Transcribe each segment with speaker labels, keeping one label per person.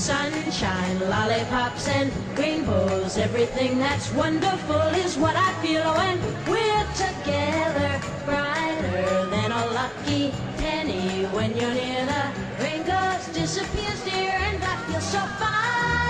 Speaker 1: sunshine, lollipops, and rainbows. Everything that's wonderful is what I feel when we're together. Brighter than a lucky penny when you're near. The rain goes, disappears, dear, and I feel so fine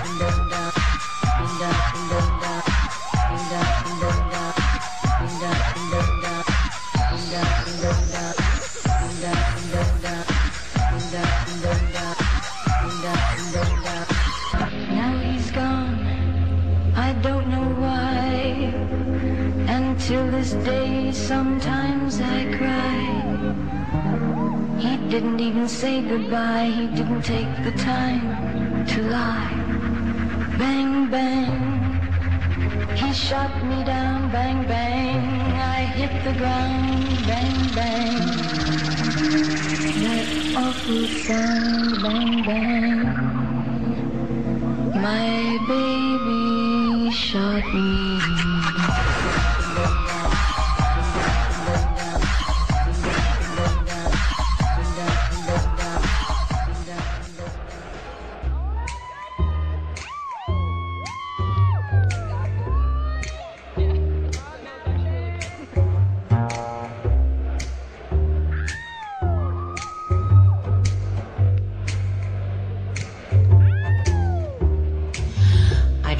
Speaker 2: Sometimes I cry. He didn't even say goodbye. He didn't take the time to lie. Bang, bang. He shot me down, bang, bang. I hit the ground, bang, bang. That awful sound, bang, bang. My baby shot me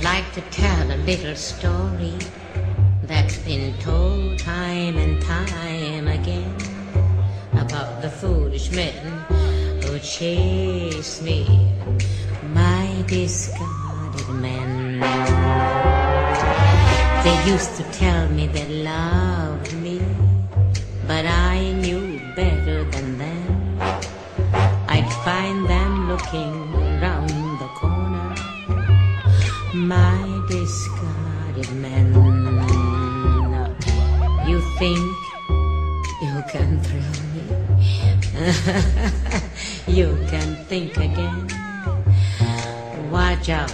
Speaker 3: I'd like to tell a little story that's been told time and time again about the foolish men who chase me, my discarded men. They used to tell me they loved me, but I knew discarded men. You think you can thrill me? you can think again. Watch out,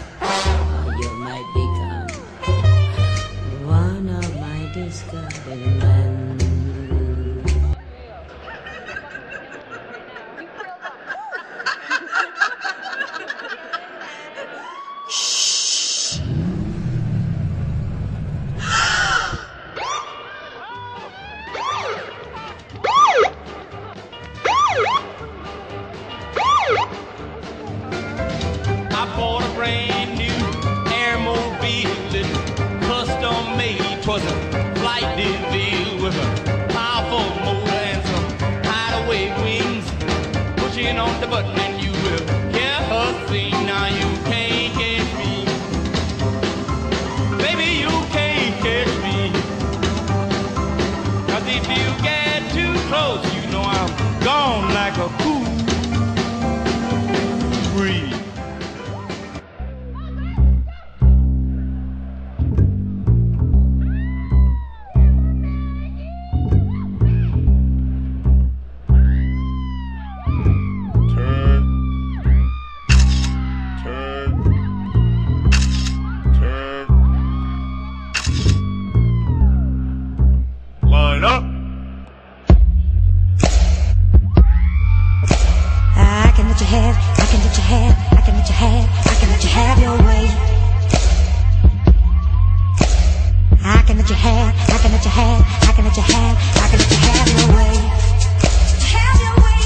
Speaker 4: Rain.
Speaker 5: you have, I can let you have, I can let you have, I can let you have your way. I can let you have, I can let you have, I can let you have, I can let you have your way. Have your way.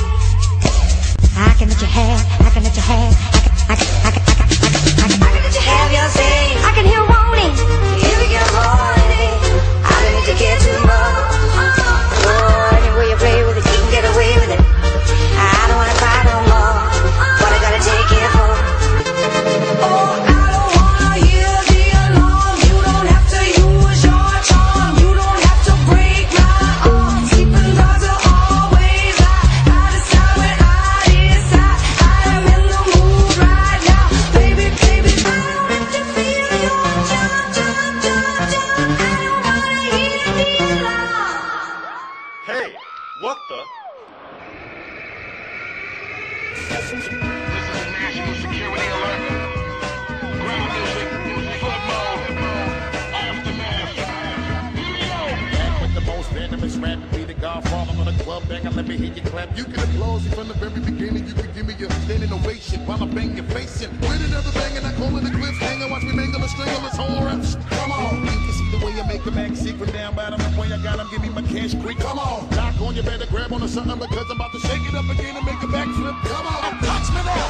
Speaker 5: I can let you have, I can let you have, I can, I can.
Speaker 6: Y'all falling on the club bang and let me hear you clap. You can applaud me from the very beginning. You can give me your standing ovation while I'm banging your face in. With another bang and I call it a cliffhanger. Watch me mangle a strangle his horns. Come on. You can see the way I make a man sick from down bottom. The way I got him, give me my cash quick. Come on. Knock on, you better grab on to something because I'm about to shake it up again and make a backflip. Come on. Don't touch me now.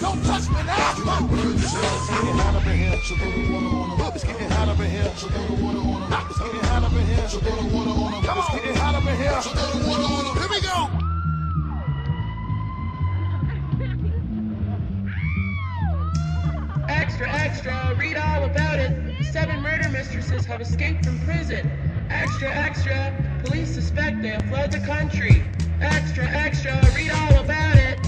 Speaker 6: Don't touch me now. It's getting hot up in here. The. It's getting hot up in here. The. It's getting hot up in here. So throw the water on 'em. Come on. It's getting hot up in here. So throw the water on 'em. Here we go.
Speaker 7: Extra, extra, read all about it. Seven murder mistresses have escaped from prison. Extra, extra, police suspect they have fled the country. Extra, extra, read all about it.